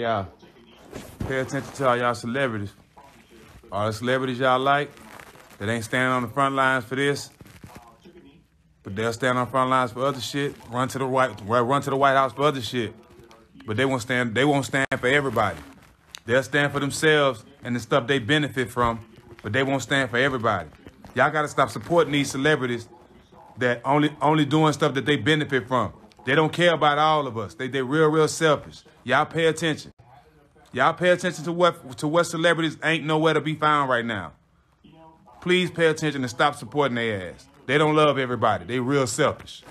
y'all. Pay attention to all y'all celebrities. All the celebrities y'all like that ain't standing on the front lines for this, but they'll stand on the front lines for other shit. Run to the white, run to the White House for other shit, but they won't stand. They won't stand for everybody. They'll stand for themselves and the stuff they benefit from, but they won't stand for everybody. Y'all gotta stop supporting these celebrities that only only doing stuff that they benefit from. They don't care about all of us. They they real real selfish. Y'all pay attention. Y'all pay attention to what to what celebrities ain't nowhere to be found right now. Please pay attention and stop supporting their ass. They don't love everybody. They real selfish.